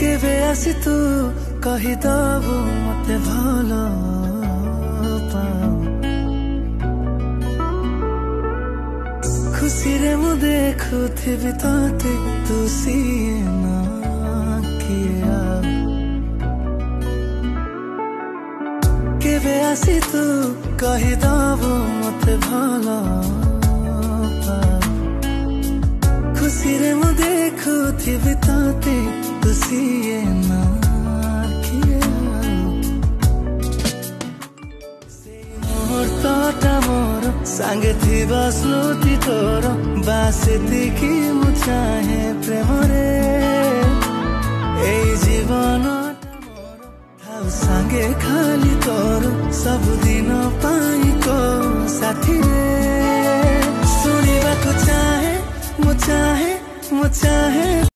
কেবে আসি তু কহিদাবু মতে ভালো খুশিরে মু দেখুথিবি তোতে তু সিয়ে না কিয়া কেবে আসি তু কহিদাবু মতে ভালো খুশিরে মু দেখুথিবি তোতে ସାଙ୍ଗେ ଥିବା ସ୍ମୃତି ତୋର ବା ସେତିକି ମୁଁ ଚାହେଁ ପ୍ରେମରେ ଏଇ ଜୀବନ ଥାଉ ସାଙ୍ଗେ ଖାଲି ତୋର ସବୁଦିନ ପାଇଁ ତୋ ସାଥିରେ ଶୁଣିବାକୁ ଚାହେଁ ମୁଁ ଚାହେଁ ମୁଁ ଚାହେଁ